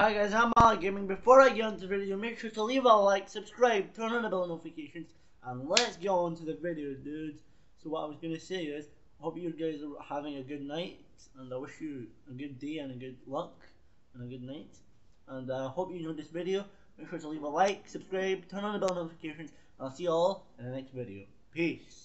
Hi guys, I'm Alaa Gaming. Before I get into the video, make sure to leave a like, subscribe, turn on the bell notifications, and let's get on to the video, dudes. So what I was going to say is, I hope you guys are having a good night, and I wish you a good day and a good luck, and a good night. And I uh, hope you enjoyed this video. Make sure to leave a like, subscribe, turn on the bell notifications, and I'll see you all in the next video. Peace.